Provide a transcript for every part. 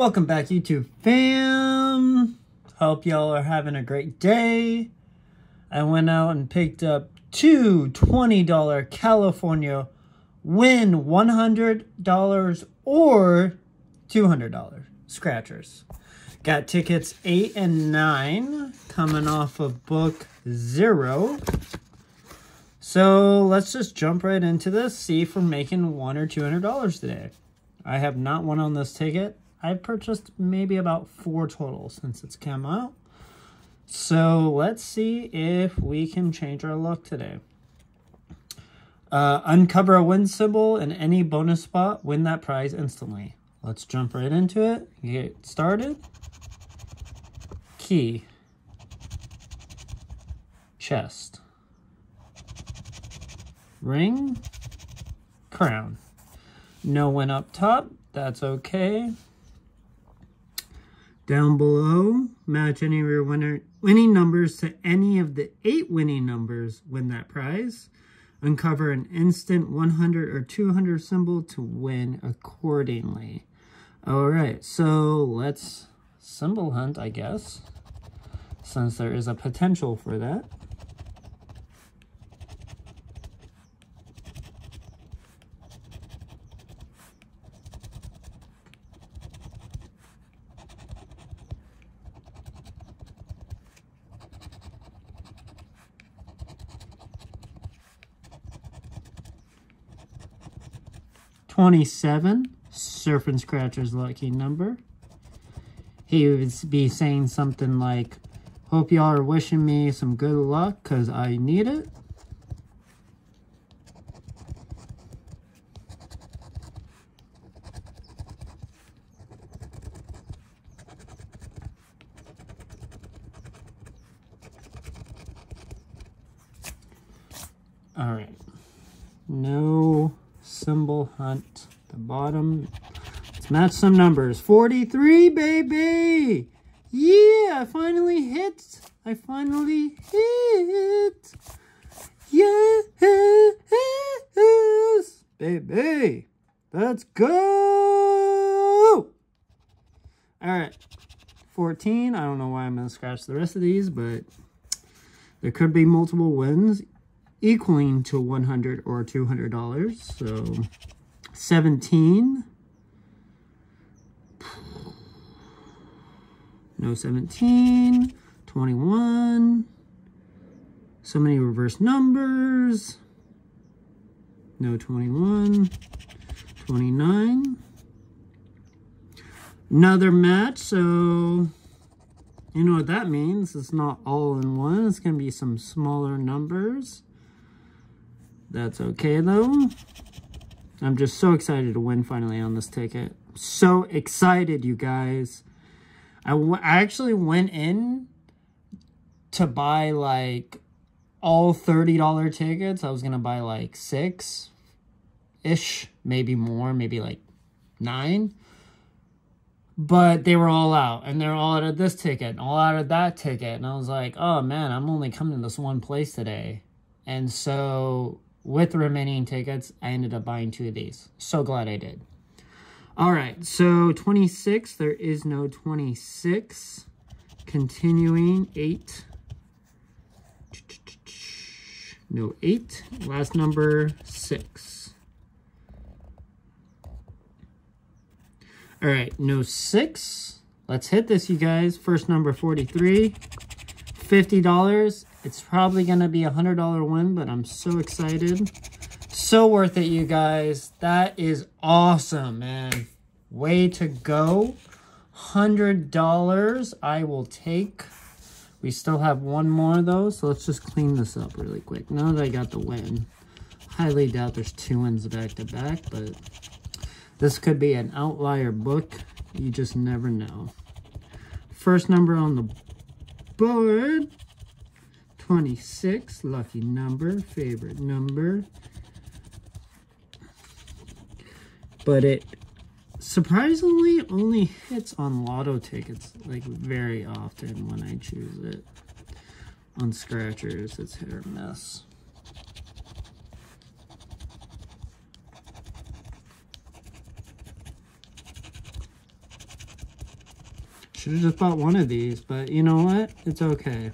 Welcome back, YouTube fam. Hope y'all are having a great day. I went out and picked up two $20 California win $100 or $200 scratchers. Got tickets 8 and 9 coming off of book 0. So let's just jump right into this, see if we're making one or $200 today. I have not won on this ticket. I've purchased maybe about four total since it's come out. So let's see if we can change our luck today. Uh, uncover a win symbol in any bonus spot, win that prize instantly. Let's jump right into it. Get started. Key. Chest. Ring. Crown. No win up top. That's okay. Down below, match any of your winner, winning numbers to any of the eight winning numbers, win that prize. Uncover an instant 100 or 200 symbol to win accordingly. All right, so let's symbol hunt, I guess, since there is a potential for that. 27, Surf and Scratcher's lucky number. He would be saying something like, hope y'all are wishing me some good luck because I need it. All right. No symbol hunt. The bottom. Let's match some numbers. 43, baby! Yeah, I finally hit. I finally hit. Yes, baby. Let's go. All right. 14. I don't know why I'm going to scratch the rest of these, but there could be multiple wins equaling to 100 or $200. So 17. No 17. 21. So many reverse numbers. No 21. 29. Another match, so you know what that means. It's not all in one. It's going to be some smaller numbers. That's okay, though. I'm just so excited to win finally on this ticket. So excited, you guys. I, I actually went in to buy, like, all $30 tickets. I was going to buy, like, six-ish, maybe more, maybe, like, nine. But they were all out, and they're all out of this ticket, all out of that ticket. And I was like, oh, man, I'm only coming to this one place today. And so with remaining tickets, I ended up buying two of these. So glad I did. All right, so 26, there is no 26. Continuing, 8. No 8. Last number, 6. All right, no 6. Let's hit this, you guys. First number, 43. $50. It's probably going to be a $100 win, but I'm so excited. So worth it, you guys. That is awesome, man. Way to go. $100 I will take. We still have one more, though, so let's just clean this up really quick. Now that I got the win. Highly doubt there's two wins back-to-back, -back, but this could be an outlier book. You just never know. First number on the board 26, lucky number, favorite number. But it surprisingly only hits on lotto tickets, like, very often when I choose it. On scratchers, it's hit or miss. Should have just bought one of these, but you know what? It's okay.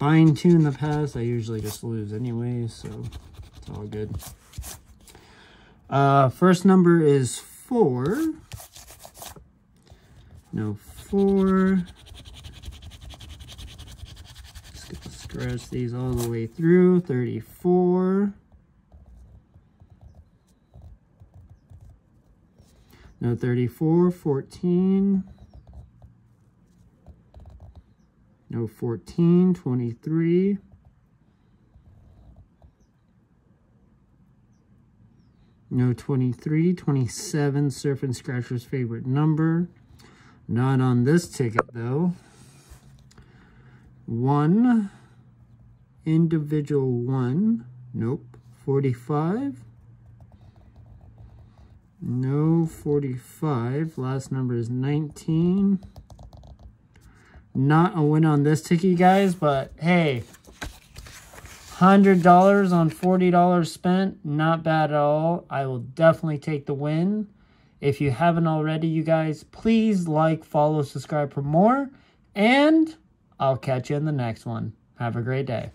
Two in the past, I usually just lose anyway, so it's all good. Uh, first number is four. No, four. Just scratch these all the way through. 34. No, 34, 14. No, 14, 23. No, 23, 27, Surf and Scratcher's favorite number. Not on this ticket, though. One, individual one. Nope, 45. No, 45. Last number is 19. Not a win on this ticket, guys, but hey, $100 on $40 spent, not bad at all. I will definitely take the win. If you haven't already, you guys, please like, follow, subscribe for more, and I'll catch you in the next one. Have a great day.